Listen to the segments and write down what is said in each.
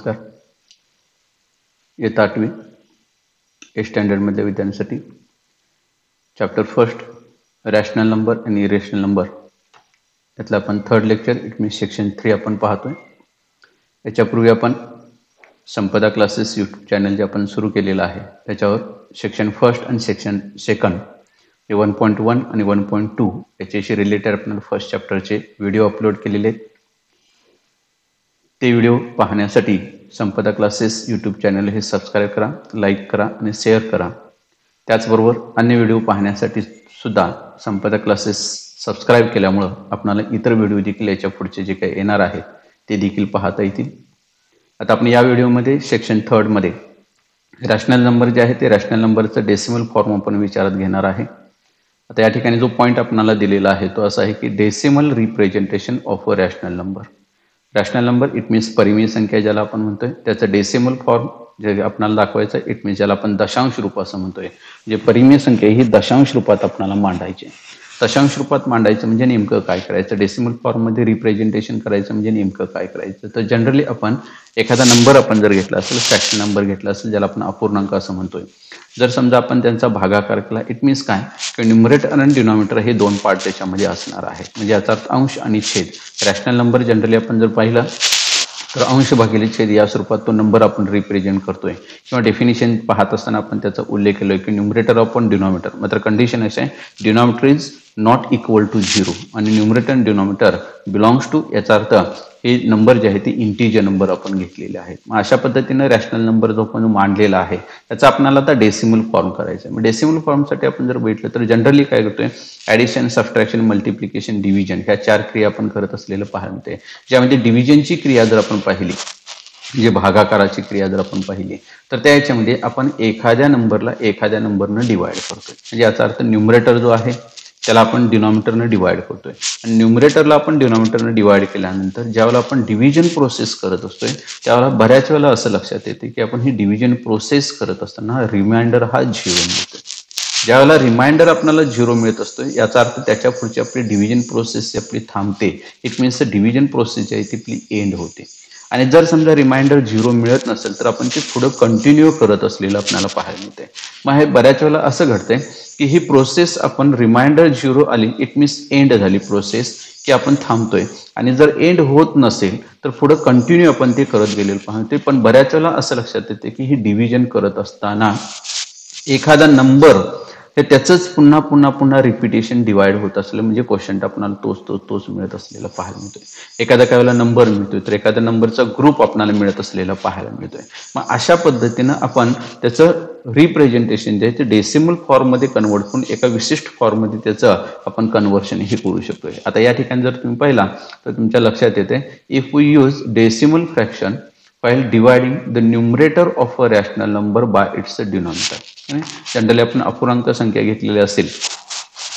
नमस्कार. येत आठवी ए स्टँडर्डमधल्या विद्यार्थ्यांसाठी. चॅप्टर फर्स्ट रॅशनल नंबर आणि इरेशनल नंबर यातलं आपण third lecture it means section three आपण पाहतोय. याच्यापूर्वी आपण संपदा क्लासेस यूट्यूब चॅनल जे आपण सुरू केलेलं आहे त्याच्यावर सेक्शन फर्स्ट आणि सेक्शन सेकंड हे वन पॉईंट वन आणि वन पॉईंट टू याच्याशी रिलेटेड आपण फर्स्ट चॅप्टरचे व्हिडिओ अपलोड केलेले आहेत. ते व्हिडिओ पाहण्यासाठी संपदा क्लासेस यूट्यूब चॅनल हे सबस्क्राईब करा लाईक करा आणि शेअर करा. त्याचबरोबर अन्य व्हिडिओ पाहण्यासाठी सुद्धा संपदा क्लासेस सबस्क्राईब केल्यामुळं आपणाला इतर व्हिडिओ देखील याच्या पुढचे जे काही येणार आहेत ते देखील पाहता येतील. आता आपण या व्हिडिओमध्ये सेक्शन थर्डमध्ये रॅशनल नंबर जे आहे ते रॅशनल नंबरचं डेसिमल फॉर्म आपण विचारात घेणार आहे. आता या ठिकाणी जो पॉईंट आपणाला दिलेला आहे तो असा आहे की decimal representation of a rational number rational number it means परिमेय संख्या ज्याला आपण म्हणतोय त्याचं डेसिमल फॉर्म जे आपणाला दाखवायचं इट मीन्स ज्याला आपण दशांश रूप असं म्हणतोय. म्हणजे परिमेय संख्या ही दशांश रूपात आपल्याला मांडायची दशांश रूपात मांडायचं म्हणजे नेमकं काय करायचं? डेसिमल फॉर्ममध्ये रिप्रेझेंटेशन करायचं म्हणजे नेमकं काय करायचं? तर जनरली आपण एखादा नंबर आपण जर घेतला असेल फ्रॅक्शन नंबर घेतला असेल ज्याला आपण अपूर्णांक असं म्हणतोय. जर समजा आपण त्यांचा भागाकार केला इट मीन्स काय? की न्युमरेटर आणि डिनॉमिनेटर हे दोन पार्ट त्याच्यामध्ये असणार आहे म्हणजे याचा अर्थ अंश आणि छेद. रॅशनल नंबर जनरली आपण जर पाहिलं तर अंश भागिले छेद या स्वरूपात तो नंबर आपण रिप्रेझेंट करतोय. किंवा डेफिनेशन पाहत असताना आपण त्याचा उल्लेख केलोय की न्युमरेटर ऑफ डिनॉमिनेटर मात्र कंडिशन असे आहे denominator is not equal to zero आणि numerator and denominator belongs to याचा अर्थ हे नंबर जे आहे ते इंटीजर नंबर आपण घेतलेले आहेत. मग अशा पद्धतीनं रॅशनल नंबर जो आपण मांडलेला आहे. त्याचा आपल्याला आता डेसिमल फॉर्म करायचा आहे. मग डेसिमल फॉर्मसाठी आपण जर बघितलं तर जनरली काय करतोय? ॲडिशन सबट्रॅक्शन मल्टिप्लिकेशन डिव्हिजन ह्या चार क्रिया आपण करत असलेलं पाहायला मिळते. ज्यामध्ये डिव्हिजनची क्रिया जर आपण पाहिली म्हणजे भागाकाराची क्रिया जर आपण पाहिली तर त्या याच्यामध्ये आपण एखाद्या नंबरला एखाद्या नंबरनं डिवाइड करतोय. म्हणजे याचा अर्थ न्युमरेटर जो आहे त्याला आपण डिनॉमिनेटरनं डिवाइड करतोय. आणि न्युमरेटरला आपण डिनॉमिनेटरनं डिवाइड केल्यानंतर ज्यावेळेला आपण डिव्हिजन प्रोसेस करत असतोय त्यावेळेला बऱ्याच वेळेला असं लक्षात येते की आपण ही डिव्हिजन प्रोसेस करत असताना रिमाइंडर हा झिरो मिळतो ज्यावेळेला रिमाइंडर आपल्याला झिरो मिळत असतो याचा अर्थ त्याच्या पुढची आपली डिव्हिजन प्रोसेस आपली थांबते इट मीन्स डिव्हिजन प्रोसेस जी आहे ती आपली एंड होते. आणि जर समजा रिमाइंडर झिरो मिळत नसेल तर आपण ते पुढं कंटिन्यू करत असलेलं आपल्याला पाहायला मिळते मग हे बऱ्याच वेळेला असं घडतंय की ही प्रोसेस आपण रिमाइंडर झिरो आली इट मीन्स एंड झाली प्रोसेस की आपण थांबतोय. आणि जर एंड होत नसेल तर पुढं कंटिन्यू आपण ते करत गेलेलं पाहते पण बऱ्याच वेळेला असं लक्षात येते की ही डिव्हिजन करत असताना एखादा नंबर हे त्याचंच पुन्हा पुन्हा पुन्हा रिपिटेशन डिवाइड होत असलं म्हणजे क्वेश्चन आपणाला तोच तोच तोच मिळत असलेला पाहायला मिळतोय. एखाद्या काही वेळेला नंबर मिळतोय तर एखाद्या नंबरचा ग्रुप आपल्याला मिळत असलेला पाहायला मिळतोय. मग अशा पद्धतीनं आपण त्याचं रिप्रेझेंटेशन जे आहे ते डेसिमल फॉर्ममध्ये कन्वर्ट करून एका विशिष्ट फॉर्ममध्ये त्याचं आपण कन्व्हर्शन हे करू शकतोय. आता या ठिकाणी जर तुम्ही पाहिला तर तुमच्या लक्षात येते if we use decimal fraction while dividing the numerator of a rational number by its denominator. Generally आपण अपूर्णांक संख्या घेतलेली असेल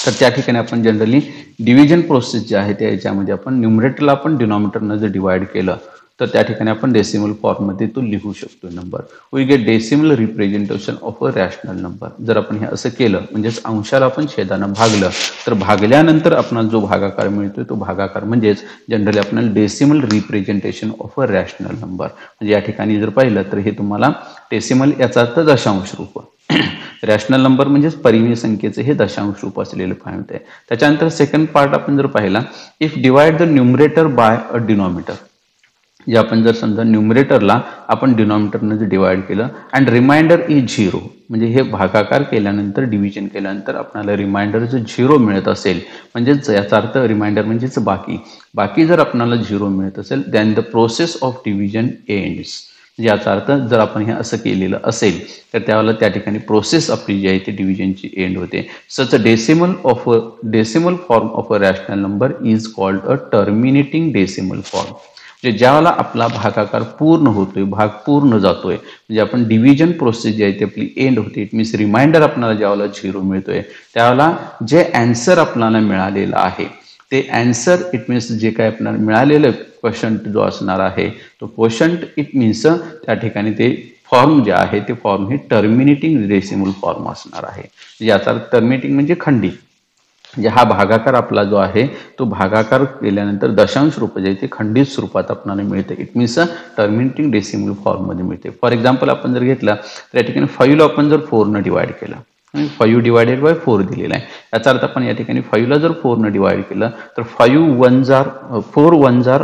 तर त्या ठिकाणी आपण जनरली डिव्हिजन प्रोसेस जे आहे त्या याच्यामध्ये आपण न्युमरेटरला आपण डिनॉमिनेटरनं जर डिवाइड केलं तर त्या ठिकाणी आपण डेसिमल फॉर्ममध्ये तो लिहू शकतो number we get decimal representation of a rational number जर आपण हे असं केलं म्हणजेच अंशाला आपण छेदानं भागलं तर भागल्यानंतर आपण जो भागाकार मिळतोय तो भागाकार म्हणजेच जनरली आपल्याला decimal representation of a rational number म्हणजे या ठिकाणी जर पाहिलं तर हे तुम्हाला डेसिमल याचा अर्थ दशांश रूप. रॅशनल नंबर म्हणजेच परिमेय संख्येचे हे दशांश रूप असलेले पॉईंट आहे त्याच्यानंतर सेकंड पार्ट आपण जर पाहिला if divide the numerator by a denominator जे आपण जर समजा न्युमरेटरला आपण डिनॉमिटरनं जर डिवाइड केलं अँड रिमाइंडर इज झिरो म्हणजे हे भागाकार केल्यानंतर डिव्हिजन केल्यानंतर आपल्याला रिमाइंडर जर झिरो मिळत असेल म्हणजेच याचा अर्थ रिमाइंडर म्हणजेच बाकी. बाकी जर आपल्याला झिरो मिळत असेल then the process of division ends याचा अर्थ जर आपण हे असं केलेलं असेल तर त्यावेळेला त्या ठिकाणी प्रोसेस आपली जी आहे ती डिव्हिजनची एंड होते such decimal of a decimal form of a rational number is called a terminating decimal form म्हणजे ज्यावेळेला आपला भागाकार पूर्ण होतोय भाग पूर्ण जातोय म्हणजे आपण डिव्हिजन प्रोसेस जी आहे ती आपली एंड होते. इट मीन्स रिमाइंडर आपल्याला ज्यावेळेला झिरो मिळतोय. त्यावेळेला जे अँसर आपल्याला मिळालेलं आहे ते अँसर इट मीन्स जे काय आपल्याला मिळालेलं क्वेश्चन जो असणार आहे तो क्वेश्चन इट मीन्स त्या ठिकाणी ते फॉर्म जे आहे ते फॉर्म हे टर्मिनेटिंग डेसिमल फॉर्म असणार आहे. म्हणजे याचा टर्मिनेटिंग म्हणजे खंडित म्हणजे हा भागाकार आपला जो आहे तो भागाकार केल्यानंतर दशांश रूप जे ते खंडित स्वरूपात आपल्याला मिळते. इट मीन्स टर्मिनेटिंग डेसिमल फॉर्ममध्ये मिळते. फॉर एक्झाम्पल आपण जर घेतलं तर या ठिकाणी फाईव्हला आपण जर फोरनं डिवाइड केला फाईव्ह डिवायडेड बाय फोर दिलेला आहे. याचा अर्थ आपण या ठिकाणी फाईव्हला जर फोरनं डिवाइड केलं तर फाईव्ह वन जार फोर वन जार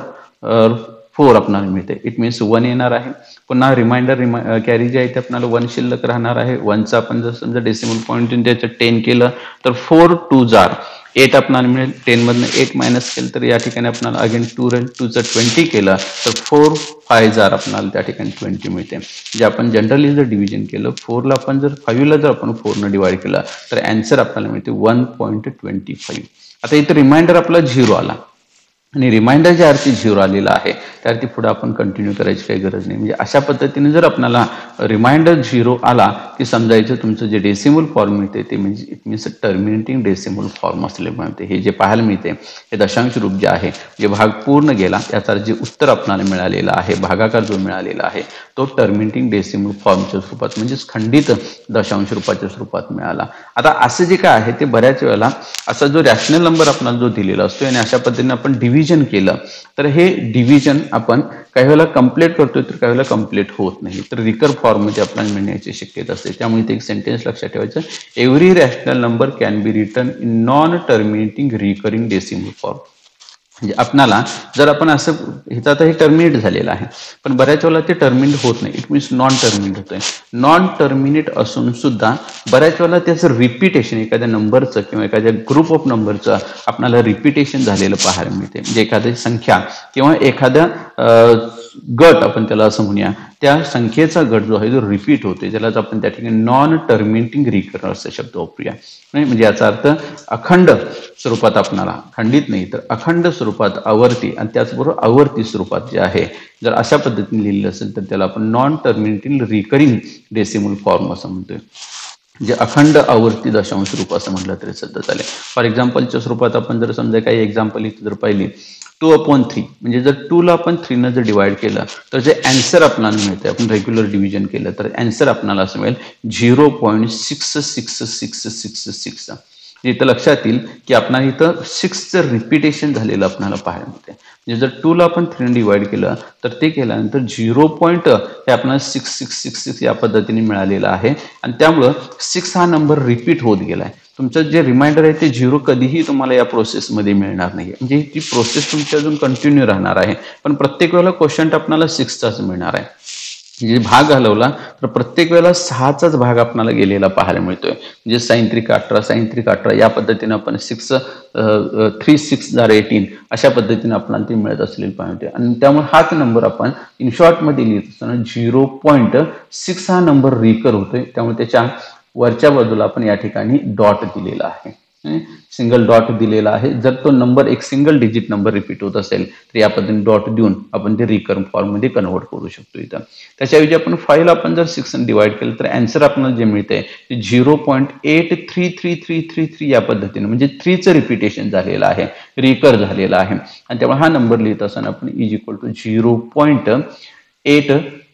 फोर आपल्याला मिळते. इट मीन्स वन येणार आहे. पुन्हा रिमाइंडर रिमा कॅरी जे आहे ते आपल्याला वन शिल्लक राहणार आहे. वनचा आपण जर समजा डेसिमल पॉईंट त्याचं टेन केलं तर फोर टू जार. एट आपणाला मिळेल. टेनमधनं एट मायनस केलं तर या ठिकाणी आपणाला अगेन टू रेल टूचं ट्वेंटी केलं तर फोर फाय जार आपणाला त्या ठिकाणी ट्वेंटी मिळते. जे आपण जनरली जर डिव्हिजन केलं फोरला आपण जर फाईव्हला जर आपण फोरनं डिवाइड केला तर अँसर आपल्याला मिळते वन पॉईंट ट्वेंटी फाईव्ह आता इथं रिमाइंडर आपला झिरो आला. आणि रिमाइंडर ज्या अर्थी झिरो आलेला आहे त्या अर्थी पुढे आपण कंटिन्यू करायची काही गरज नाही. म्हणजे अशा पद्धतीने जर आपल्याला रिमाइंडर झिरो आला की समजायचं तुमचं जे डेसिमल फॉर्म मिळते ते म्हणजे it means terminating decimal form असले मिळते. हे जे पाहायला मिळते हे दशांश रूप जे आहे जे भाग पूर्ण गेला याचा जे उत्तर आपल्याला मिळालेलं आहे भागाकार जो मिळालेला आहे तो टर्मिनेटिंग डेसिमल फॉर्मच्या स्वरूपात म्हणजेच खंडित दशांश रूपाच्या स्वरूपात मिळाला. आता असं जे काय आहे ते बऱ्याच वेळेला असा जो रॅशनल नंबर आपल्याला जो दिलेला असतो आणि अशा पद्धतीने आपण डिव्हिजन केलं तर हे डिव्हिजन आपण काही वेळेला कंप्लीट करतोय तर काही वेळेला कंप्लीट होत नाही. तर रिकर फॉर्ममध्ये आपल्याला मिळण्याची शक्यता असते. त्यामुळे ते एक सेंटेन्स लक्षात ठेवायचं. Every rational number can be written in non terminating recurring decimal form म्हणजे आपणाला जर आपण असं ह्याचं आता हे टर्मिनेट झालेलं आहे पण बऱ्याच वेळेला ते टर्मिनेट होत नाही. इट मीन्स नॉन टर्मिनेट होतंय. नॉन टर्मिनेट असून सुद्धा बऱ्याच वेळेला त्याचं रिपिटेशन एखाद्या नंबरचं किंवा एखाद्या ग्रुप ऑफ नंबरचं आपणाला रिपिटेशन झालेलं पाहायला मिळते म्हणजे एखादी संख्या किंवा एखाद्या गट आपण त्याला असं म्हणूया. त्या संख्येचा गट जो आहे जो रिपीट होते ज्यालाच आपण त्या ठिकाणी नॉन टर्मिनेटिंग रिकरन्स असा शब्द वापरूया. म्हणजे याचा अर्थ अखंड स्वरूपात आपणाला खंडित नाही तर अखंड स्वरूपात आवर्ती आणि त्याचबरोबर आवर्ती स्वरूपात जे आहे जर अशा पद्धतीने लिहिलेलं असेल तर त्याला आपण non terminating recurring decimal form असं म्हणतोय. जे अखंड आवर्ती दशांश रूप असं म्हटलं तरी सध्या चालेल. फॉर एक्झाम्पलच्या स्वरूपात आपण जर समजा काही एक्झाम्पल इथे जर पाहिली टू अपॉन थ्री म्हणजे जर टूला आपण थ्रीनं जर डिवाइड केलं तर जे अँसर आपल्याला मिळते आपण रेग्युलर डिव्हिजन केलं तर अँसर आपल्याला असं मिळेल zero point six six six six six म्हणजे इथं लक्षात येईल की आपण इथं सिक्सचं रिपिटेशन झालेलं आपल्याला पाहायला मिळते म्हणजे जर टूला आपण थ्री डिवाइड केलं तर ते केल्यानंतर झिरो पॉईंट हे आपल्याला सिक्स सिक्स सिक्स सिक्स या पद्धतीने मिळालेलं आहे. आणि त्यामुळं सिक्स हा नंबर रिपीट होत गेला आहे तुमचं जे रिमाइंडर आहे ते झिरो कधीही तुम्हाला या प्रोसेसमध्ये मिळणार नाही म्हणजे ती प्रोसेस तुमची अजून कंटिन्यू राहणार आहे. पण प्रत्येक वेळेला क्वेश्चन आपल्याला सिक्सचाच मिळणार आहे. भाग हलवला तर प्रत्येक वेळेला सहाचाच भाग आपल्याला गेलेला पाहायला मिळतोय. म्हणजे सायंत्रिक अठरा सायंत्रिक अठरा या पद्धतीने आपण six three six are eighteen अशा पद्धतीने आपल्याला ती मिळत असलेली पाहिजे आणि त्यामुळे हाच नंबर आपण इन शॉर्टमध्ये लिहित असताना झिरो पॉईंट सिक्स हा नंबर रिकर होतोय. त्यामुळे त्याच्या वरच्या बाजूला आपण या ठिकाणी डॉट दिलेला आहे. सिंगल डॉट दिलेला आहे. जर तो नंबर एक सिंगल डिजिट नंबर रिपीट होत असेल तर या पद्धतीने डॉट देऊन आपण ते रिकर्म फॉर्ममध्ये कन्वर्ट करू शकतो इथं. त्याच्याऐवजी आपण फाईल आपण जर सिक्स डिवाइड केलं तर अँसर आपल्याला जे मिळते ते zero point eight three three three three three या पद्धतीने म्हणजे थ्रीचं रिपिटेशन झालेलं आहे रिकर झालेलं आहे. आणि त्यामुळे हा नंबर लिहित असताना आपण is equal to zero point eight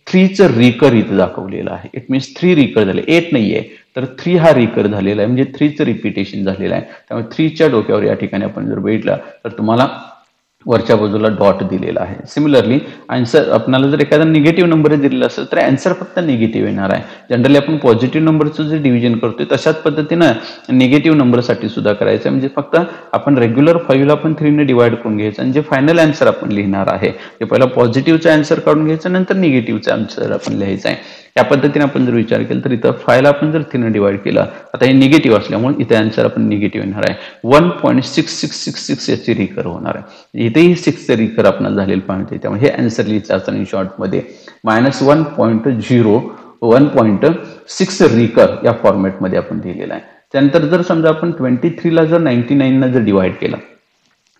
थ्रीचं recur इथं दाखवलेलं आहे. इट मीन्स थ्री रिकर झाले. एट नाहीये. तर थ्री हा रिकर झालेला आहे. म्हणजे थ्रीचं रिपिटेशन झालेलं आहे. त्यामुळे थ्रीच्या डोक्यावर या ठिकाणी आपण जर बघितलं तर तुम्हाला वरच्या बाजूला डॉट दिलेला आहे. सिमिलरली आन्सर आपल्याला जर एखादा निगेटिव्ह नंबर दिलेला असेल तर आन्सर फक्त निगेटिव्ह येणार आहे. जनरली आपण पॉझिटिव्ह नंबरचं जे डिव्हिजन करतोय तशाच पद्धतीनं निगेटिव्ह नंबरसाठी सुद्धा करायचं म्हणजे फक्त आपण रेग्युलर फाईव्हला आपण थ्रीने डिवाइड करून घ्यायचं आणि जे फायनल आन्सर आपण लिहिणार आहे ते पहिला पॉझिटिव्हचा आन्सर काढून घ्यायचं नंतर निगेटिव्हचा आन्सर आपण लिहायचं आहे. या पद्धतीने आपण जर विचार केला तर इथं फायला आपण जर तिनं डिवाइड केला आता हे निगेटिव्ह असल्यामुळे इथे आन्सर आपण निगेटिव्ह येणार आहे. One point six six six six याची रिकर होणार आहे. इथेही सिक्सचं रिकर आपण झालेलं पाहिजे त्यामुळे हे आन्सर लिहिचं असताना इन शॉर्टमध्ये minus one point zero one point six recur या फॉर्मॅटमध्ये आपण लिहिलेलं आहे. त्यानंतर जर समजा आपण ट्वेंटी थ्रीला जर नाईन्टी नाईनला जर डिवाइड केला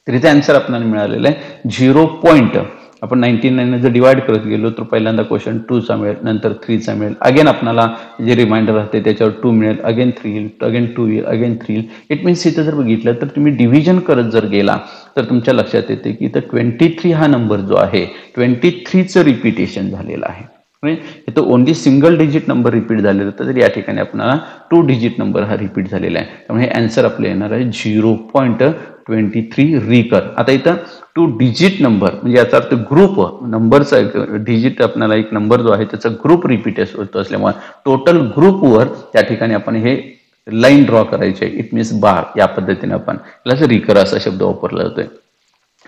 तर इथे आन्सर आपल्याला मिळालेलं आहे. झिरो पॉईंट आपण नाईन्टी नाईन जर डिवाइड करत गेलो तर पहिल्यांदा क्वेश्चन टूचा मिळेल नंतर थ्रीचा मिळेल. अगेन आपल्याला जे रिमाइंडर राहते त्याच्यावर टू मिळेल अगेन थ्री येईल अगेन टू येईल अगेन थ्री येईल. इट मीन्स इथं जर बघितलं तर तुम्ही डिव्हिजन करत जर गेला तर तुमच्या लक्षात येते की इथं ट्वेंटी थ्री हा नंबर जो आहे ट्वेंटी थ्रीचं रिपिटेशन झालेलं आहे. म्हणजे इथं only single digit number repeat झालेला होता तर या ठिकाणी आपल्याला टू डिजिट नंबर हा रिपीट झालेला आहे. त्यामुळे हे अँसर आपलं येणार आहे zero point twenty three recur आता इथं टू डिजिट नंबर म्हणजे याचा अर्थ ग्रुप नंबरचा एक डिजिट आपल्याला एक नंबर जो आहे त्याचा ग्रुप रिपीट होतो असल्यामुळे टोटल ग्रुपवर त्या ठिकाणी आपण हे लाईन ड्रॉ करायचे. इट मीन्स बार या पद्धतीने आपण याला रिकर असा शब्द वापरला जातोय.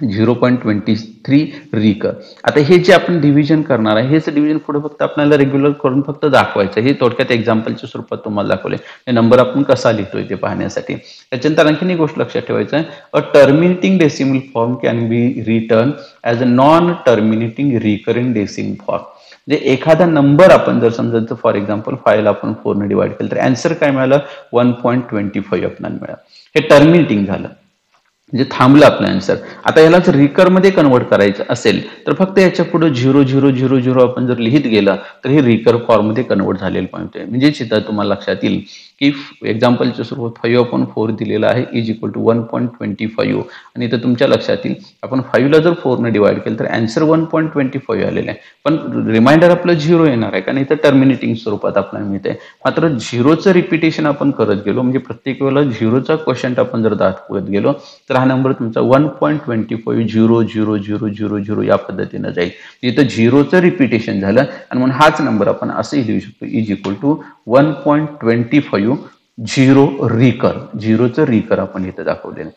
Zero point twenty three recur आता हे जे आपण डिव्हिजन करणार आहे हेच डिव्हिजन पुढे फक्त आपल्याला रेग्युलर करून फक्त दाखवायचं. हे थोडक्यात एक्झाम्पलच्या स्वरूपात तुम्हाला दाखवले. हे नंबर आपण कसा लिहितोय ते पाहण्यासाठी. त्याच्यानंतर आणखीन एक गोष्ट लक्षात ठेवायचं आहे. A terminating decimal form can be written as a non terminating recurring decimal form म्हणजे एखादा नंबर आपण जर समजायचं फॉर एक्झाम्पल फायला आपण फोरने डिवाइड केलं तर अँसर काय मिळालं? वन पॉईंट ट्वेंटी फाईव्ह आपल्याला मिळालं. हे टर्मिनेटिंग झालं. म्हणजे थांबलं आपलं आन्सर आता याला जर रिकरमध्ये कन्वर्ट करायचं असेल तर फक्त याच्यापुढे झिरो झिरो झिरो झिरो आपण जर लिहित गेलं तर हे रिकर फॉर्ममध्ये कन्वर्ट झालेलं पाहिजे म्हणजे चित्र तुम्हाला लक्षात येईल. की एक्झाम्पलच्या स्वरूपात फाईव्ह अपॉन फोर दिलेला आहे is equal to one point twenty five आणि इथं तुमच्या लक्षात येईल आपण फाईव्हला जर फोरनं डिवाइड केलं तर answer one point twenty five आलेलं आहे. पण रिमाइंडर आपलं झिरो येणार आहे कारण इथं टर्मिनेटिंग स्वरूपात आपल्याला मिळते मात्र झिरोचं रिपिटेशन आपण करत गेलो म्हणजे प्रत्येक वेळेला झिरोचा क्वेश्चन आपण जर दाखवत गेलो तर हा नंबर तुमचा one point twenty five zero zero zero zero zero या पद्धतीनं जाईल. इथं झिरोचं रिपिटेशन झालं आणि म्हणून हाच नंबर आपण असंही लिहू शकतो is equal to one point twenty five zero recur झिरोचं recur आपण इथं दाखवलेलं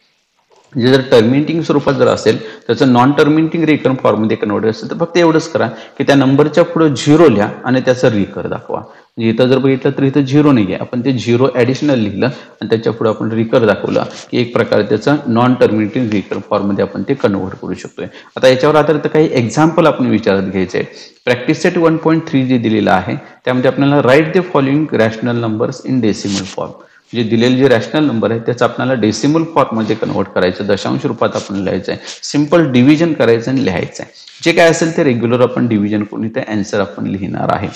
म्हणजे जर टर्मिनेटिंग स्वरूपात जर असेल त्याचं नॉन टर्मिनेटिंग रिकर फॉर्ममध्ये कन्वर्ट असेल तर फक्त एवढंच करा की त्या नंबरच्या पुढे झिरो लिहा आणि त्याचं रिकर दाखवा. म्हणजे इथं जर बघितलं तर इथं झिरो नाही आहे आपण ते झिरो ॲडिशनल लिहिलं आणि त्याच्या पुढे आपण रिकर दाखवलं की एक प्रकारे त्याचं नॉन टर्मिनेटिंग रिकर फॉर्ममध्ये आपण ते कन्व्हर्ट करू शकतोय. आता याच्यावर आधारित काही एक्झाम्पल आपण विचारत घ्यायचे आहे practice set one point three जे दिलेलं आहे त्यामध्ये आपल्याला write the following rational numbers in decimal form जे दिलेले जे रॅशनल नंबर आहे त्याचं आपल्याला डेसिमल फॉर्ममध्ये कन्वर्ट करायचं दशांश रूपात आपण लिहायचं आहे सिंपल डिव्हिजन करायचं आणि लिहायचं आहे जे काय असेल ते रेग्युलर आपण डिव्हिजन करून इथे अँसर आपण लिहिणार आहे.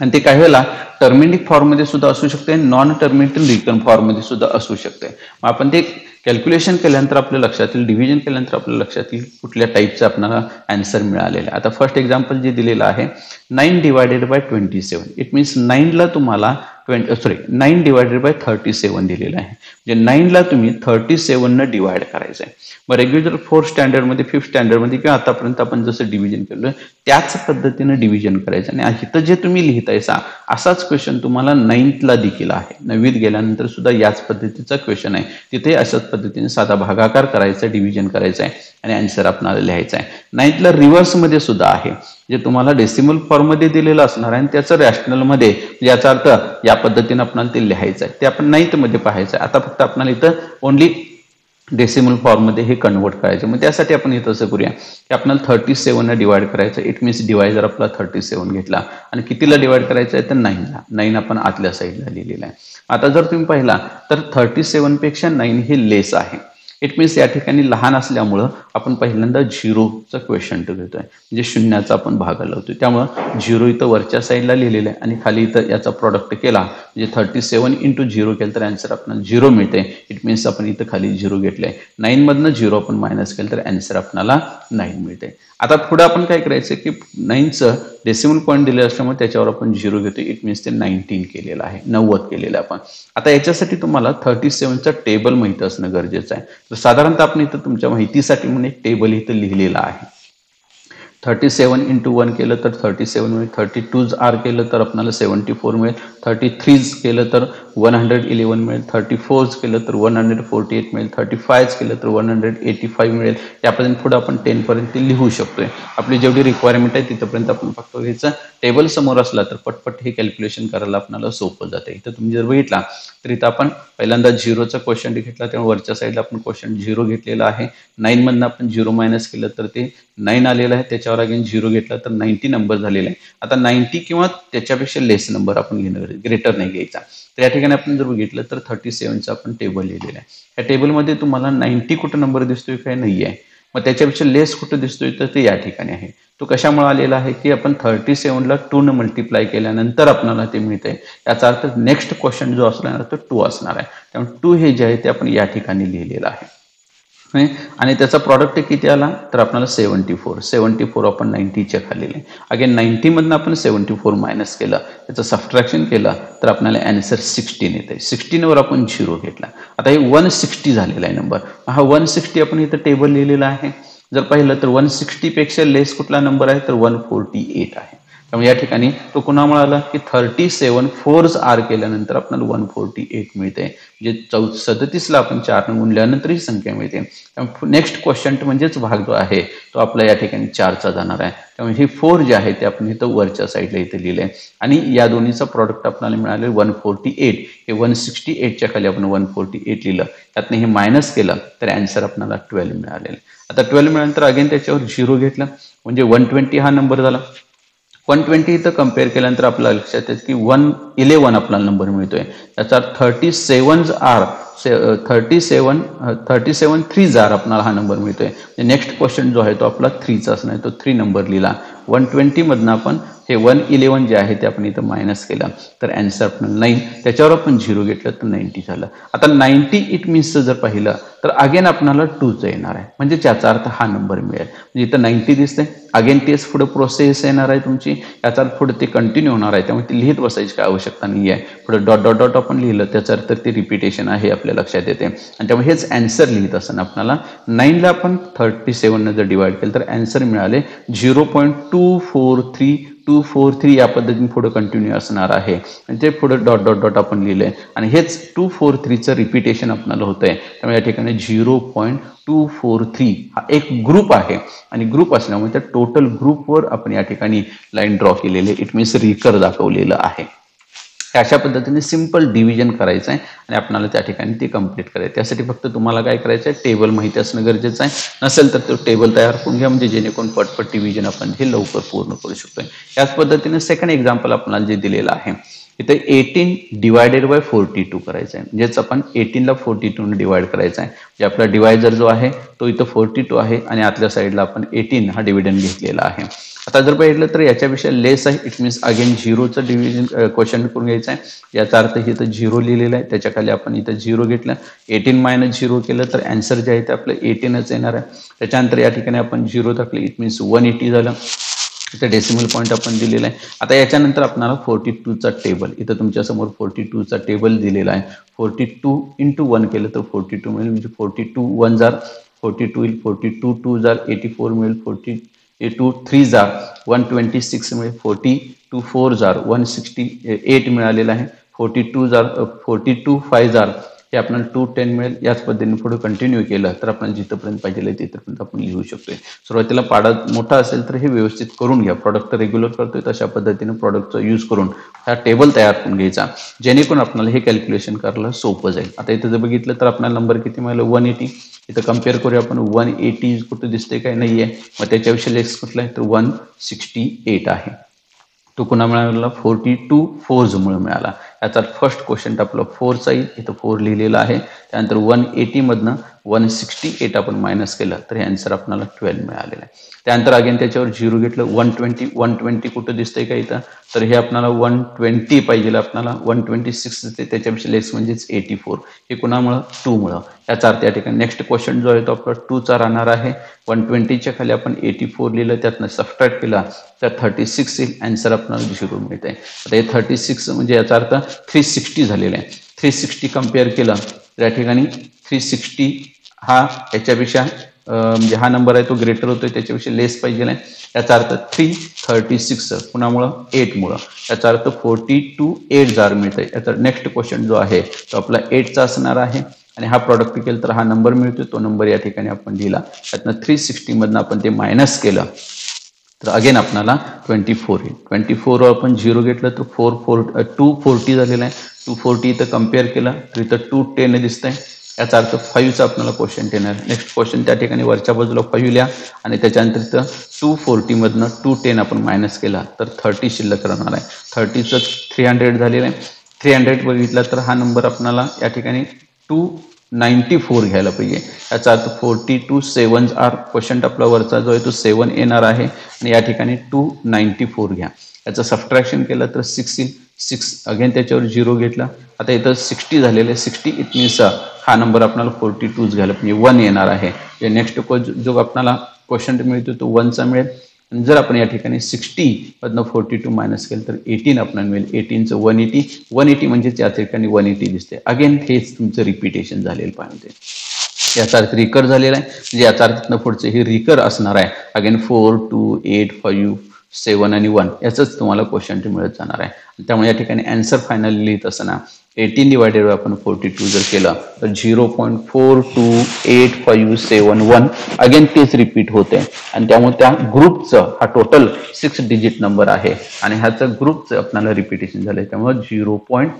आणि ते काही वेळेला टर्मिनिक फॉर्ममध्ये सुद्धा असू शकते नॉन टर्मिनिटल रिकन फॉर्ममध्ये सुद्धा असू शकते. मग आपण ते कॅल्क्युलेशन केल्यानंतर आपल्या लक्षात येईल डिव्हिजन केल्यानंतर आपल्या लक्षात येईल कुठल्या टाईपचं आपल्याला अँसर मिळालेलं आहे. आता फर्स्ट एक्झाम्पल जे दिलेलं आहे nine divided by twenty seven. It means नाईनला तुम्हाला twenty sorry nine divided by thirty seven दिलेलं आहे. म्हणजे नाईनला तुम्ही थर्टी सेवननं डिवाइड करायचं आहे. मग रेग्युलर फोर्थ स्टँडर्डमध्ये फिफ्थ स्टँडर्डमध्ये किंवा आतापर्यंत आपण जसं डिव्हिजन केलं त्याच पद्धतीनं डिव्हिजन करायचं. आणि इथं जे तुम्ही लिहितायसा असाच क्वेश्चन तुम्हाला नाईन्थला देखील आहे. नववीत गेल्यानंतर सुद्धा याच पद्धतीचा क्वेश्चन आहे. तिथे अशाच पद्धतीने साधा भागाकार करायचा डिव्हिजन करायचा आहे. आणि आन्सर आपणाला लिहायचा आहे. नाईन्थला रिव्हर्समध्ये सुद्धा आहे. जे तुम्हाला डेसिमल फॉर्ममध्ये दिलेलं असणार आहे आणि त्याचं रॅशनलमध्ये म्हणजे याचा अर्थ या पद्धतीने आपल्याला ते लिहायचं आहे. ते आपण नाईन्थमध्ये पाहायचं आहे. आता फक्त आपल्याला इथं ओनली डेसिमल फॉर्ममध्ये हे कन्वर्ट करायचं मग त्यासाठी आपण इथं असं करूया. की आपल्याला थर्टी सेवनला डिवाइड करायचं. इट मीन्स डिवायजर आपला थर्टी सेवन घेतला. आणि कितीला डिवाइड करायचं आहे? तर नाईनला नाईन आपण आतल्या साईडला लिहिलेला आहे. आता जर तुम्ही पाहिला तर थर्टी सेवनपेक्षा नाईन हे लेस आहे. इट मीन्स या ठिकाणी लहान असल्यामुळं आपण पहिल्यांदा झिरोचा क्वेश्चन घेतोय. म्हणजे शून्याचा आपण भाग लावतोय त्यामुळं झिरो इथं वरच्या साईडला लिहिलेलं आहे आणि खाली इथं याचा प्रॉडक्ट केला. म्हणजे थर्टी सेवन इंटू झिरो केलं तर अँसर आपल्याला झिरो मिळते. इट मीन्स आपण इथं खाली झिरो घेतलंय. नाईनमधनं झिरो आपण मायनस केलं तर अँसर आपल्याला नाईन मिळते. आता पुढे आपण काय करायचं की नाईनचं डेसिमल पॉईंट दिले असल्यामुळे त्याच्यावर आपण झिरो घेतो. इट मीन्स ते नाईन्टीन केलेलं आहे. नव्वद केलेलं आहे आपण. आता याच्यासाठी तुम्हाला थर्टी सेवनचा टेबल माहिती असणं गरजेचं आहे. तर साधारणतः आपण इथं तुमच्या माहितीसाठी म्हणून एक टेबल इथं लिहिलेला आहे. थर्टी सेवन इंटू वन केलं तर थर्टी सेवन मिळेल. थर्टी टूज आर केलं तर आपल्याला सेवन्टी फोर मिळेल. थर्टी थ्रीज केलं तर वन हंड्रेड इलेवन मिळेल. थर्टी फोर्स केलं तर वन हंड्रेड फोर्टी एट मिळेल. थर्टी फायज केलं तर वन हंड्रेड एटी फाईव्ह मिळेल. यापर्यंत पुढे आपण टेनपर्यंत लिहू शकतोय. आपली जेवढी रिक्वायरमेंट आहे तिथंपर्यंत आपण फक्त घ्यायचं. टेबल समोर असला तर पटपट हे कॅल्क्युलेशन करायला आपल्याला सोपं जातं. इथं तुम्ही जर बघितला तर इथं आपण पहिल्यांदा झिरोचा क्वेश्चन घेतला तेव्हा वरच्या साईडला आपण क्वेश्चन झिरो घेतलेला आहे. नाईनमधनं आपण झिरो मायनस केलं तर ते नाईन आलेलं आहे त्याच्यावर अगेन झिरो घेतला तर नाईन्टी नंबर झालेला आहे. आता नाईन्टी किंवा त्याच्यापेक्षा लेस नंबर आपण घेणं ग्रेटर नाही घ्यायचा. तर या ठिकाणी आपण जर बघितलं तर थर्टी सेवनचा आपण टेबल लिहिलेला आहे. या टेबलमध्ये तुम्हाला नाईन्टी कुठं नंबर दिसतोय काय नाही आहे मग त्याच्यापेक्षा लेस कुठं दिसतोय तर ते या ठिकाणी आहे. तो कशामुळे आलेला आहे की आपण थर्टी सेव्हनला टू न मल्टिप्लाय केल्यानंतर आपल्याला ते मिळते याचा अर्थ नेक्स्ट क्वेश्चन जो असणार तो टू असणार आहे. त्यामुळे टू हे जे आहे ते आपण या ठिकाणी लिहिलेलं आहे. आणि त्याचा प्रॉडक्ट किती आला? तर आपल्याला सेवन्टी फोर सेवन्टी फोर आपण नाईन्टीच्या खालील अगेन नाईन्टीमधनं आपण सेवन्टी फोर मायनस केलं. त्याचं सबट्रॅक्शन केलं तर आपल्याला ॲन्सर सिक्स्टीन येते सिक्स्टीनवर आपण झिरो घेतला. आता हे वन सिक्स्टी झालेला आहे नंबर हा वन सिक्स्टी आपण इथं टेबल लिहिलेला आहे. जर पाहिलं तर वन सिक्स्टीपेक्षा लेस कुठला नंबर आहे? तर वन फोर्टी एट आहे. त्यामुळे या ठिकाणी तो कुणा आला की थर्टी सेवन फोर्स आर केल्यानंतर आपल्याला वन फोर्टी एट मिळते. म्हणजे चौ सदतीसला आपण चार गुणल्यानंतर ही संख्या मिळते. त्यामुळे नेक्स्ट क्वेश्चन म्हणजेच भाग जो आहे तो आपला या ठिकाणी चारचा जाणार आहे. त्यामुळे हे फोर जे आहे ते आपण इथं वरच्या साईडला इथे लिहिले आहे आणि या दोन्हीचं प्रॉडक्ट आपल्याला मिळाले वन फोर्टी एट हे वन सिक्स्टी एटच्या खाली आपण वन फोर्टी एट लिहिलं. त्यातनं हे मायनस केलं तर अँसर आपल्याला ट्वेल्व मिळालेलं. आता ट्वेल्व मिळाल्यानंतर अगेन त्याच्यावर झिरो घेतलं. म्हणजे वन ट्वेंटी हा नंबर झाला. वन ट्वेंटी इथं कंपेअर केल्यानंतर आपल्याला लक्षात येतं की वन इलेवन आपल्याला नंबर मिळतोय. त्याचा थर्टी सेवन आर से thirty seven thirty seven three जार आपल्याला हा नंबर मिळतोय. नेक्स्ट क्वेश्चन जो आहे तो आपला थ्रीचा असणार तो थ्री नंबर लिहिला. वन ट्वेंटीमधनं आपण हे वन इलेवन जे आहे ते आपण इथं मायनस केलं. तर अँसर आपण नाईन त्याच्यावर आपण झिरो घेतलं तर नाईन्टी झालं. आता नाईन्टी इट मीन्सचं जर पाहिलं तर अगेन आपणाला टूचं येणार आहे. म्हणजे त्याचा अर्थ हा नंबर मिळेल. म्हणजे इथं नाईन्टी दिसते अगेन तेच पुढे प्रोसेस येणार आहे तुमची. याचा अर्थ पुढे ते कंटिन्यू होणार आहे. त्यामुळे ती लिहित बसायची काय आवश्यकता नाही आहे पुढे डॉट डॉट डॉट आपण लिहिलं. त्याचा अर्थ ते रिपिटेशन आहे आपल्या लक्षात येते. आणि त्यामुळे हेच अँसर लिहित असताना आपल्याला नाईनला आपण थर्टी सेवननं जर डिवाइड केलं तर अँसर मिळाले zero point two two four three two four three या पद्धतीने पुढे कंटिन्यू असणार आहे. ते पुढे डॉट डॉट डॉट आपण लिहिलं आहे आणि हेच टू फोर थ्रीचं रिपिटेशन आपल्याला आहे त्यामुळे या ठिकाणी zero point two four three हा एक ग्रुप आहे. आणि ग्रुप असल्यामुळे त्या टोटल ग्रुपवर आपण या ठिकाणी लाईन ड्रॉ केलेले. इट मीन्स रिकर दाखवलेलं आहे. अशा पद्धतीने सिंपल डिव्हिजन करायचं आहे आणि आपल्याला त्या ठिकाणी ती कंप्लीट करायचं त्यासाठी फक्त तुम्हाला काय करायचं आहे? टेबल माहिती असणं गरजेचं आहे. नसेल तर तो टेबल तयार करून घ्या म्हणजे जेणेकरून पटपट डिव्हिजन आपण हे लवकर पूर्ण करू शकतो त्याच पद्धतीने सेकंड एक्झाम्पल आपल्याला जे दिलेलं आहे इथे eighteen divided by forty two करायचं आहे. म्हणजेच आपण एटीनला फोर्टी टूने डिवाइड करायचा आहे. म्हणजे आपला डिवायझर जो आहे तो इथं फोर्टी टू आहे आणि आतल्या साईडला आपण एटीन हा डिव्हिडन घेतलेला आहे. आता जर पाहिलं तर याच्यापेक्षा लेस आहे. इट मीन्स अगेन झिरोचं डिव्हिजन क्वेश्चन करून घ्यायचं आहे. याचा अर्थ इथं झिरो लिहिलेला आहे. त्याच्याखाली आपण इथं झिरो घेतलं. एटीन मायनस झिरो केलं तर अँसर जे आहे ते आपलं एटीनच येणार आहे. त्याच्यानंतर या ठिकाणी आपण झिरो टाकले. इट मीन्स वन एटी झालं. इथं डेसिमल पॉईंट आपण दिलेला आहे. आता याच्यानंतर आपणाला फोर्टी टूचा टेबल इथं तुमच्यासमोर फोर्टी टूचा टेबल दिलेला आहे. फोर्टी टू इंटू वन केलं तर फोर्टी टू मिळेल. म्हणजे फोर्टी टू वन जार फोर्टी टू येईल. फोर्टी टू टू जार एटी फोर मिळेल. फोर्टी ए टू थ्री जार वन ट्वेंटी सिक्स मिळेल फोर्टी टू फोर जार वन सिक्स्टी एट मिळालेलं आहे. फोर्टी टू जार फोर्टी टू फाय जार हे आपल्याला टू टेन मिळेल. याच पद्धतीने पुढे कंटिन्यू केलं तर आपल्याला जिथंपर्यंत पाहिजे तिथंपर्यंत आपण लिहू शकतोय. सुरुवातीला पाडा मोठा असेल तर हे व्यवस्थित करून घ्या. प्रॉडक्ट रेग्युलर करतोय तशा पद्धतीने प्रॉडक्टचा यूज करून हा टेबल तयार करून घ्यायचा. जेणेकरून आपल्याला हे कॅल्क्युलेशन करायला सोपं जाईल. आता इथं जर बघितलं तर आपल्याला नंबर किती मिळालं? वन एटी इथं कंपेअर करूया आपण. वन एटी कुठं दिसते काय नाही आहे मग त्याच्याविषयी लेक्स कुठला आहे? तर वन सिक्स्टी एट आहे. तो कुणा मिळाला? फोर्टी टू फोर्समुळे मिळाला. याचा फर्स्ट क्वेश्चन आपलं फोरचा येईल इथं फोर लिहिलेलं आहे. त्यानंतर वन एटीमधनं वन सिक्स्टी एट आपण मायनस केलं तर हे आन्सर आपल्याला ट्वेल्व मिळालेलं आहे. त्यानंतर अगेन त्याच्यावर झिरो घेतलं वन ट्वेंटी वन ट्वेंटी कुठं दिसतंय का इथं? तर हे आपल्याला वन ट्वेंटी पाहिजे आपल्याला वन ट्वेंटी सिक्स दिसते त्याच्यापेक्षा लेस म्हणजेच एटी फोर हे कुणामुळं? टूमुळं याचा अर्थ या ठिकाणी नेक्स्ट क्वेश्चन जो आहे तो आपला टूचा राहणार आहे. वन ट्वेंटीच्या खाली आपण एटी फोर लिहिलं त्यातनं सबस्ट्रॅक्ट केला तर थर्टी सिक्स येईल. आन्सर आपल्याला झिरो आहे आता हे थर्टी सिक्स म्हणजे याचा अर्थ थ्री सिक्स्टी झालेलं आहे. थ्री सिक्स्टी कंपेअर केलं तर या ठिकाणी थ्री सिक्स्टी हा याच्यापेक्षा म्हणजे हा नंबर आहे तो ग्रेटर होतोय त्याच्यापेक्षा लेस पाहिजे नाही. याचा अर्थ थ्री थर्टी सिक्स कुणामुळं? एटमुळं याचा अर्थ फोर्टी टू एट जार मिळतंय. याचा नेक्स्ट क्वेश्चन जो आहे तो आपला एटचा असणार आहे. आणि हा प्रॉडक्ट केला तर हा नंबर मिळतोय तो नंबर या ठिकाणी आपण लिहिला त्यातनं थ्री सिक्स्टीमधनं आपण ते मायनस केलं. तर अगेन आपणाला ट्वेंटी फोर येईल. ट्वेंटी फोरवर आपण झिरो घेतलं तर फोर फोर टू फोर्टी झालेला आहे. टू फोर्टी इथं कंपेअर केला तर इथं टू टेन दिसतंय. याचा अर्थ फाईव्हचा आपल्याला क्वेश्चन येणार. नेक्स्ट क्वेश्चन त्या ठिकाणी वरच्या बाजूला फाईव्ह लिहा आणि त्याच्यानंतर टू फोर्टीमधनं टू टेन आपण मायनस केला तर थर्टी शिल्लक राहणार आहे. थर्टीचं थ्री हंड्रेड झालेलं आहे. थ्री हंड्रेड बघितला तर हा नंबर आपल्याला या ठिकाणी टू नाईन्टी फोर घ्यायला पाहिजे. याचा अर्थ forty two seven R question आपला वरचा जो आहे तो सेवन येणार आहे आणि या ठिकाणी टू नाईन्टी फोर घ्या. याचं सबट्रॅक्शन केलं तर सिक्स येईल सिक्स अगेन त्याच्यावर झिरो घेतला. आता इथं सिक्स्टी झालेलं आहे. सिक्स्टी इट मीन्स हा नंबर आपल्याला फोर्टी टूच घ्यायला म्हणजे वन येणार आहे. नेक्स्ट को जो आपल्याला क्वेश्चन मिळतो तो वनचा मिळेल. जर आपण या ठिकाणी सिक्स्टी मधनं फोर्टी टू मायनस केलं तर एटीन आपल्याला मिळेल. एटीनचं वन एटी वन एटी म्हणजेच या ठिकाणी वन एटी दिसते. अगेन हेच तुमचं रिपिटेशन झालेलं पाहिजे याचा अर्थ रिकर झालेला आहे. म्हणजे याचा अर्थ पुढचं हे रिकर असणार आहे. Again four two eight five seven आणि वन याचंच तुम्हाला क्वेश्चन मिळत जाणार आहे. त्यामुळे या ठिकाणी अँसर फायनली लिहित असताना एटीन डिवायडेड बाय आपण फोर्टी टू जर केला तर zero point four two eight five seven one again तेच रिपीट होते. आणि त्यामुळे त्या ग्रुपचं हा टोटल सिक्स डिजिट नंबर आहे. आणि ह्याचं ग्रुपचं आपल्याला रिपिटेशन झालंय. त्यामुळे zero point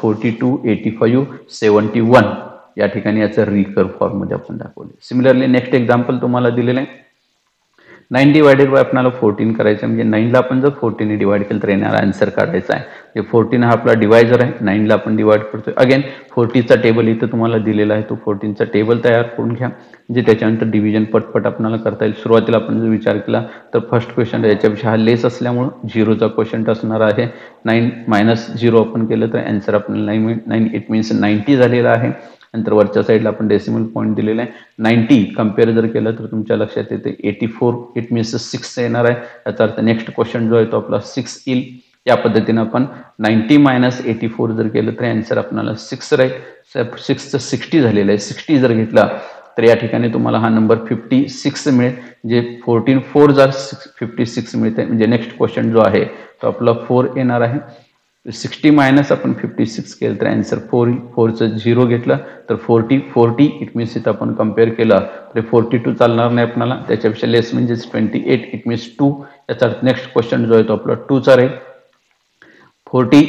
forty two eighty five seventy one या ठिकाणी याचं रिकर फॉर्ममध्ये आपण दाखवले सिमिलरली नेक्स्ट एक्झाम्पल तुम्हाला दिलेलं आहे. नाईन डिवायडेड बाय आपल्याला फोर्टीन करायचं म्हणजे नाईनला आपण जर फोर्टीने डिवाइड केलं तर येणारा आन्सर काढायचा आहे. म्हणजे फोर्टीन हा आपला डिवायझर आहे. नाईनला आपण डिवाइड करतो अगेन फोर्टीचा टेबल इथं तुम्हाला दिलेला आहे. तो फोर्टीनचा टेबल तयार करून घ्या. म्हणजे त्याच्यानंतर डिव्हिजन पटपट आपल्याला करता येईल. सुरुवातीला आपण जर विचार केला तर फर्स्ट क्वेश्चन याच्यापेक्षा हा लेस असल्यामुळं झिरोचा क्वेश्चन असणार आहे. नाईन मायनस झिरो आपण केलं तर आन्सर आपल्याला nine nine it means ninety झालेला आहे. नंतर वरच्या साईडला आपण डेसिमल पॉईंट दिलेला आहे. नाईन्टी कंपेअर जर केलं तर तुमच्या लक्षात येते eighty four it means six येणार आहे. याचा अर्थ नेक्स्ट क्वेश्चन जो आहे तो आपला सिक्स येईल. या पद्धतीनं आपण नाईन्टी मायनस एटी फोर जर केलं तर आन्सर आपल्याला सिक्स राहील सिक्सचं सिक्स्टी झालेलं आहे. सिक्स्टी जर घेतला तर या ठिकाणी तुम्हाला हा नंबर फिफ्टी सिक्स मिळेल. जे फोर्टीन फोर जर सिक्स फिफ्टी सिक्स मिळते म्हणजे नेक्स्ट क्वेश्चन जो आहे तो आपला फोर येणार आहे. सिक्स्टी मायनस आपण फिफ्टी सिक्स केलं तर अँसर फोर फोरचं झिरो घेतलं तर फोर्टी फोर्टी इट मीन्स इथं आपण कंपेअर केलं तर फोर्टी टू चालणार नाही आपल्याला त्याच्यापेक्षा लेस म्हणजेच twenty eight it means two याचा नेक्स्ट क्वेश्चन जो आहे तो आपला टूचा आहे. फोर्टी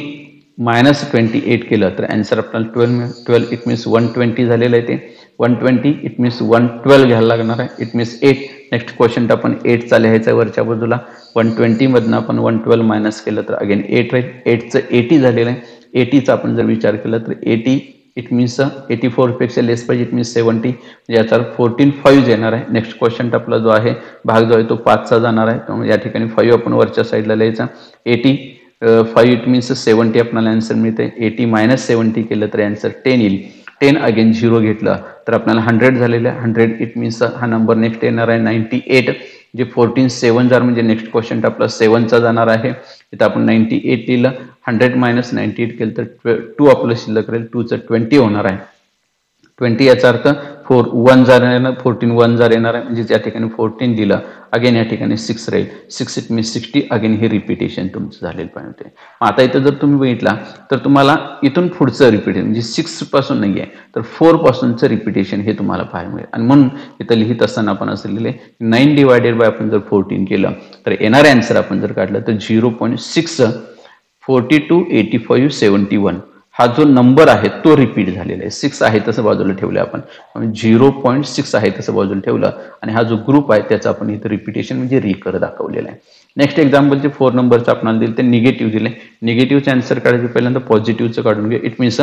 मायनस ट्वेंटी एट केलं तर अँसर आपल्याला twelve twelve it means one twenty झालेलं आहे ते. One twenty it means one twelve घ्यायला लागणार आहे. It means eight next question आपण एटचा लिहायचा आहे वरच्या बाजूला वन ट्वेंटीमधनं आपण वन ट्वेल्व मायनस केलं तर अगेन एट राहील. एटचं एटी झालेलं आहे. एटीचा आपण जर विचार केला तर एटी इट मीन्स एटी फोरपेक्षा लेस पाहिजे इट मीन्स सेवन्टी म्हणजे याचा फोर्टीन फाईव्ह येणार आहे. नेक्स्ट क्वेश्चन आपला जो आहे भाग जो आहे तो पाचचा जाणार आहे. त्यामुळे या ठिकाणी फाईव्ह आपण वरच्या साईडला लिहायचा. Eighty five it means seventy आपल्याला आन्सर मिळते. एटी मायनस सेवन्टी केलं तर आन्सर टेन येईल. टेन अगेन झिरो घेतलं. तर आपल्याला हंड्रेड झालेलं आहे. हंड्रेड इट मीन्स हा नंबर नेक्स्ट येणार आहे नाईन्टी एट जे फोर्टीन सेवन जार म्हणजे नेक्स्ट क्वेश्चन आपला सेवनचा जाणार आहे. इथं आपण नाईन्टी एट लिहिलं. हंड्रेड मायनस नाईन्टी एट केलं तर टू आपलं शिल्लक राहील. टूचं ट्वेंटी होणार आहे. ट्वेंटी याचा अर्थ फोर वन जार येणार फोर्टीन वन जार येणार आहे म्हणजे या ठिकाणी फोर्टीन दिलं अगेन या ठिकाणी सिक्स राहील. Six it means sixty again हे रिपिटेशन तुमचं झालेलं पाहिजे आता इथं जर तुम्ही बघितला तर तुम्हाला इथून पुढचं रिपिटेशन म्हणजे सिक्सपासून नाही आहे तर फोरपासूनचं रिपिटेशन हे तुम्हाला पाहायला मिळेल. आणि म्हणून इथं लिहित असताना आपण असं लिहिले नाईन डिवायडेड बाय आपण जर फोर्टीन केलं तर येणारे आन्सर आपण जर काढलं तर zero point six forty two eighty five seventy one हा जो नंबर आहे तो रिपीट झालेला आहे. सिक्स आहे तसं बाजूला ठेवलं आपण. झिरो पॉईंट सिक्स आहे तसं बाजूला ठेवलं आणि हा जो ग्रुप आहे त्याचा आपण इथं रिपिटेशन म्हणजे रिकर दाखवलेला आहे. नेक्स्ट एक्झाम्पल जे फोर नंबरचं आपल्याला दिलं ते निगेटिव्ह दिले निगेटिव्हचे आन्सर काढायचे पहिल्यांदा पॉझिटिव्हचं काढून घ्या इट मीन्स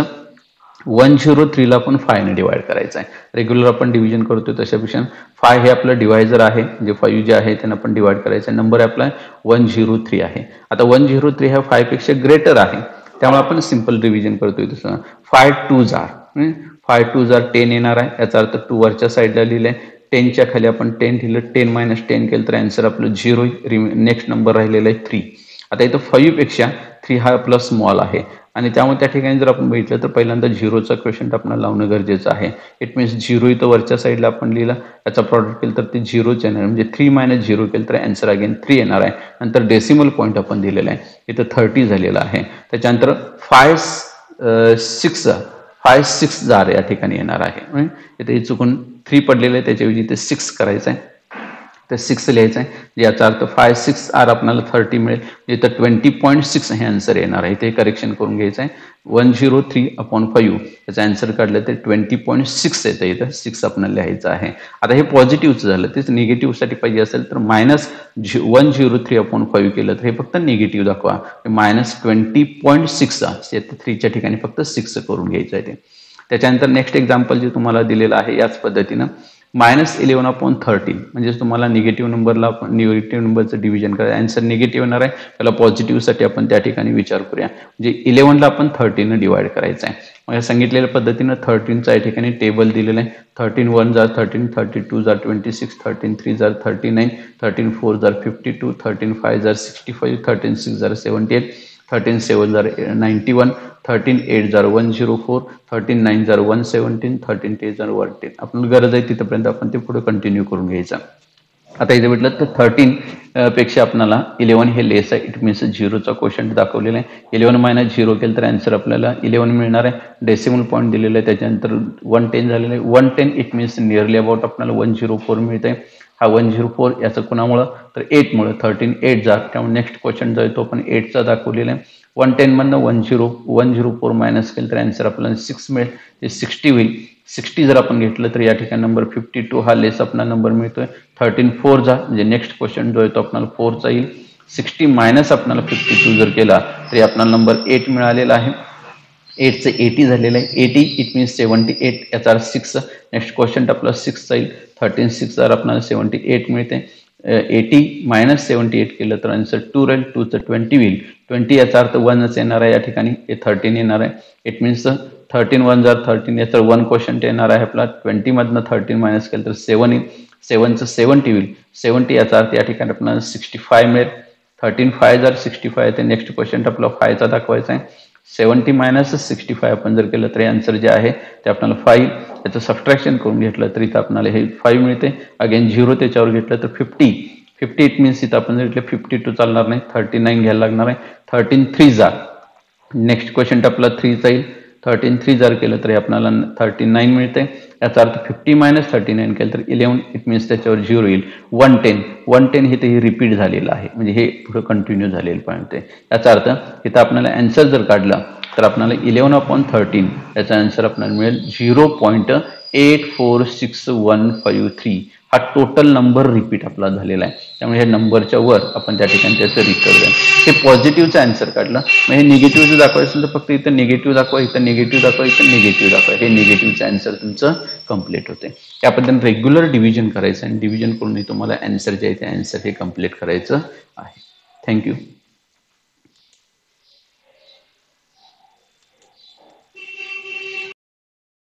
वन झिरो थ्रीला आपण फायने डिवाइड करायचं आहे. रेग्युलर आपण डिव्हिजन करतो तशापेक्षा. फाय हे आपलं डिवायझर आहे म्हणजे फाईव्ह जे आहे त्यांना आपण डिवाइड करायचं आहे. नंबर आपला वन झिरो थ्री आहे. आता वन झिरो थ्री हा फायपेक्षा ग्रेटर आहे. त्यामुळे आपण सिंपल रिव्हिजन करतोय तसं. फाय टू जार फाय टू जार टेन येणार आहे. याचा अर्थ टू वरच्या साईडला लिहिलंय. टेनच्या खाली आपण टेन लिहिलं टेन मायनस टेन केलं तर आन्सर आपलं झिरो नेक्स्ट नंबर राहिलेला आहे थ्री आता इथं फाईव्हपेक्षा थ्री हा आपला स्मॉल आहे. आणि त्यामुळे त्या ठिकाणी जर आपण बघितलं तर पहिल्यांदा झिरोचा क्वेश्चन आपण लावणं गरजेचं आहे. इट मीन्स झिरो इथं वरच्या साईडला आपण लिहिलं याचा प्रॉडक्ट केलं तर ते झिरोच येणार. म्हणजे थ्री मायनस झिरो केलं तर अँसर अगेन थ्री येणार आहे. नंतर डेसिमल पॉईंट आपण दिलेला आहे. इथं थर्टी झालेला आहे. त्याच्यानंतर फाय सिक्स फाय सिक्स जार या ठिकाणी येणार आहे. इथे चुकून थ्री पडलेलं आहे. त्याच्याऐवजी ते सिक्स करायचं आहे. तर सिक्स लिहायचं आहे. म्हणजे याचा अर्थ फाय सिक्स आर आपल्याला थर्टी मिळेल. म्हणजे इथं ट्वेंटी पॉईंट सिक्स हे आन्सर येणार आहे. ते करेक्शन करून घ्यायचं आहे one zero three upon five त्याचं आन्सर काढलं तर ट्वेंटी पॉईंट सिक्स येतं इथं. सिक्स आपल्याला लिहायचं आहे. आता हे पॉझिटिव्हचं झालं. तेच निगेटिव्हसाठी पाहिजे असेल तर minus झि one zero three upon five केलं तर हे फक्त निगेटिव्ह दाखवा. मायनस ट्वेंटी पॉईंट सिक्स थ्रीच्या ठिकाणी फक्त सिक्स करून घ्यायचं आहे ते. त्याच्यानंतर नेक्स्ट एक्झाम्पल जे तुम्हाला दिलेलं आहे याच पद्धतीनं. Minus eleven upon thirteen. म्हणजेच तुम्हाला निगेटिव्ह नंबरला निगेटिव्ह नंबरचं डिव्हिजन करायचं. आन्सर निगेटिव्ह येणार आहे. त्याला पॉझिटिव्हसाठी आपण त्या ठिकाणी विचार करूया. म्हणजे इलेव्हनला आपण थर्टीनं डिवाइड करायचं आहे मग या सांगितलेल्या पद्धतीनं थर्टीनचा या ठिकाणी टेबल दिलेलं आहे. थर्टीन वन जार थर्टीन थर्टी टू जार ट्वेंटी सिक्स थर्टीन थ्री जार थर्टी नाईन थर्टीन फोर जार फिफ्टी टू थर्टीन फाय जार सिक्स्टी फाईव्ह थर्टीन सिक्स जार सेवन्टी एट थर्टीन सेवन जार नाईन्टी वन थर्टीन एट जार one zero four thirteen nine जार one seventeen thirteen ten झार one ten आपल्याला गरज आहे तिथपर्यंत आपण ते पुढे continue करून घ्यायचं. आता इथे म्हटलं तर थर्टीन पेक्षा आपल्याला इलेव्हन हे लेस आहे. इट मीन्स झिरोचा क्वेश्चन दाखवलेला आहे. इलेव्हन मायनस झिरो केलं तर आन्सर आपल्याला इलेव्हन मिळणार आहे. डेसिमल पॉईंट दिलेलं आहे. त्याच्यानंतर वन टेन झालेलं आहे. One ten it means nearly about आपल्याला वन झिरो फोर मिळत आहे हा वन झिरो फोर याचं कुणामुळं? तर एटमुळं थर्टीन एट जा. त्यामुळे नेक्स्ट क्वेश्चन जो आहे तो पण एटचा दाखवलेला आहे. One टेनमधनं one zero one zero four minus केलं तर आन्सर आपल्याला सिक्स मिळेल. ते सिक्स्टी होईल. सिक्स्टी जर आपण घेतलं तर या ठिकाणी नंबर फिफ्टी टू हा लेस आपला नंबर मिळतोय. थर्टीन फोरचा म्हणजे नेक्स्ट क्वेश्चन जो आहे तो आपल्याला फोरचा येईल. सिक्स्टी मायनस आपल्याला फिफ्टी टू जर केला तरी आपल्याला नंबर एट मिळालेला आहे. एटचं एटी झालेलं आहे. Eighty it means seventy eight याचा सिक्स नेक्स्ट क्वेश्चन आपला सिक्सचा येईल. थर्टीन सिक्स जर आपल्याला सेवन्टी एट मिळते एटी मायनस सेवन्टी एट केलं तर आन्सर टू राहील टूचं ट्वेंटी होईल. ट्वेंटी याचा अर्थ वनच येणार आहे या ठिकाणी हे थर्टीन येणार आहे. इट मीन्स थर्टीन वन जर थर्टीन याचा वन क्वेश्चन येणार आहे आपला ट्वेंटीमधनं थर्टीन मायनस केलं तर सेवन येईल. सेवनचं सेवन्टी होईल. सेवन्टी याचा अर्थ या ठिकाणी आपल्याला सिक्स्टी फाय मिळेल. थर्टीन फाय जर सिक्स्टी फाय ते नेक्स्ट क्वेश्चन आपला फायचा दाखवायचा आहे. सेवन्टी मायनस सिक्स्टी फाय आपण जर केलं तरी आन्सर जे आहे ते आपल्याला फाईव्ह त्याचं सबस्ट्रॅक्शन करून घेतलं तरी इथं आपल्याला हे फाईव्ह मिळते. अगेन झिरो त्याच्यावर घेतलं तर फिफ्टी फिफ्टी एट मीन्स इथं आपण जर घेतलं फिफ्टी टू चालणार नाही थर्टी नाईन घ्यायला लागणार आहे. थर्टीन थ्री जा. नेक्स्ट क्वेश्चन आपला थ्री जाईल थर्टीन थ्री जर केलं तरी आपल्याला थर्टी नाईन मिळते. याचा अर्थ फिफ्टी मायनस थर्टी नाईन केलं तर इलेवन इट मीन्स त्याच्यावर झिरो येईल. वन टेन वन टेन हे ते रिपीट झालेलं आहे. म्हणजे हे पुढे कंटिन्यू झालेलं पॉईंट आहे याचा अर्थ इथं आपल्याला अँसर जर काढला तर आपल्याला इलेवन अपॉन थर्टीन याचा आन्सर आपल्याला मिळेल zero point eight four six one five three हा टोटल नंबर रिपीट आपला झालेला आहे. त्यामुळे हे नंबरच्या वर आपण त्या ठिकाणी त्याचं रिकर्व हे पॉझिटिव्हचं आन्सर काढलं. मग हे निगेटिव्हचं दाखवायचं असेल तर फक्त इथं निगेटिव्ह दाखवा इथं निगेटिव्ह दाखवा इथं निगेटिव्ह दाखवा. हे निगेटिव्हचं आन्सर तुमचं कंप्लीट होते त्या पद्धतीने रेग्युलर डिव्हिजन करायचं आणि डिव्हिजन करूनही तुम्हाला आन्सर जे आहे ते आन्सर हे कंप्लीट करायचं आहे. थँक्यू